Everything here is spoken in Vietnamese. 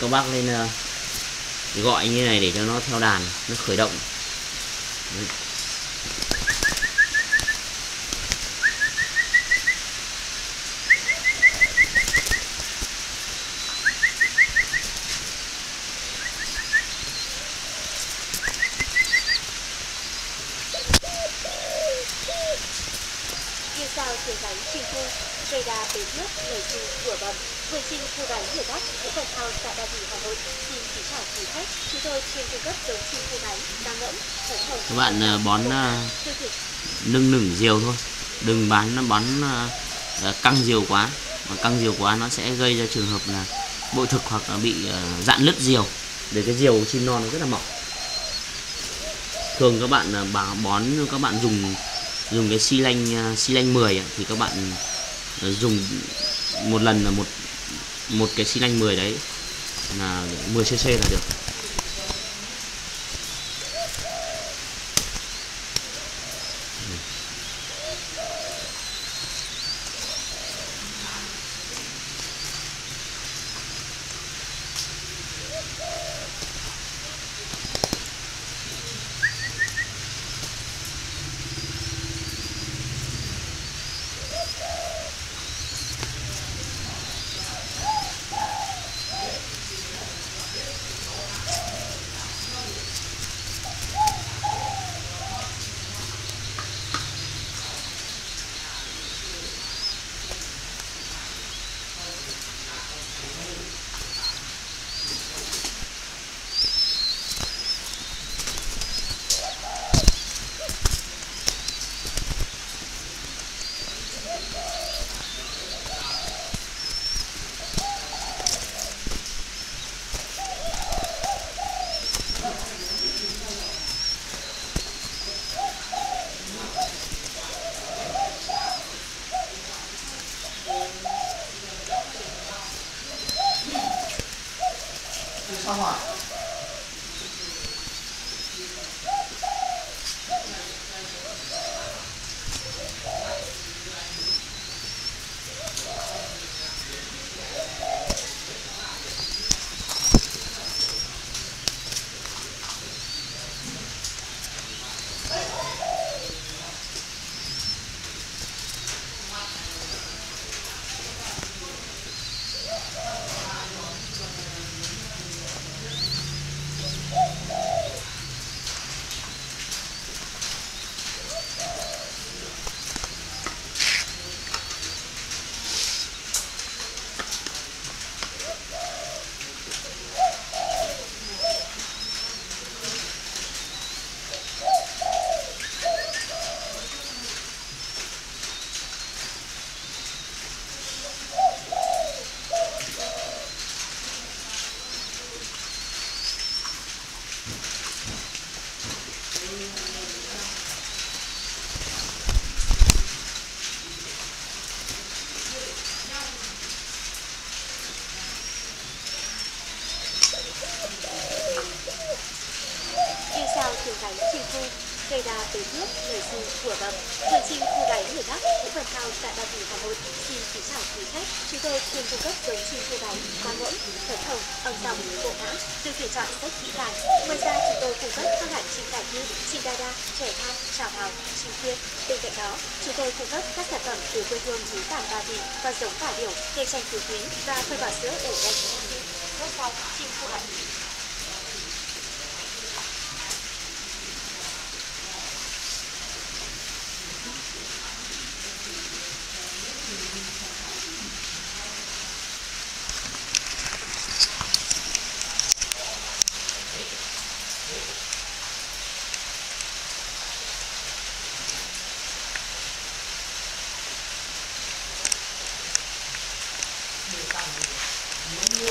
các bác lên ờ, gọi như này để cho nó theo đàn, nó khởi động Đấy. như sao tiếng đánh chim thu gây ra bến nước lời chim của bầm vườn chim thu đánh người đắt những phần thao tại ba vì hà nội xin kính chào quý khách. Chúng tôi chuyên cung cấp giống chim thu đánh đa ngẫm phấn hồng các bạn ờ, bón thụ nâng nửng diều thôi. Đừng bán nó bón ờ, căng diều quá. Mà căng diều quá nó sẽ gây ra trường hợp là bội thực hoặc là bị dạn nứt diều. Để cái diều chim non nó rất là mỏng. Thường các bạn bà bón các bạn dùng dùng cái xi lanh xi lanh 10 ạ, thì các bạn dùng một lần là một một cái xi lanh 10 đấy. Là 10 cc là được. Thank như sao tiếng đánh chim thu gây ra bến nước lời chim của bầm vườn chim thu đáy người bắc những phần thao tại ba vì hà nội. Xin kính chào quý khách. Chúng tôi chuyên cung cấp giống chim thu đáy, đa ngẫm phấn hồng âm dòng bộ mã được tuyển chọn rất kỹ càng. Ngoài ra chúng tôi cung cấp các loại chim cải như chim đa đa trẻ tham trào hào chim khuyên. Bên cạnh đó chúng tôi cung cấp các sản phẩm từ quê hương núi tản ba vì và giống cả điểu cây chanh tứ quý và phơi bò sữa ủ đen chim thu đánh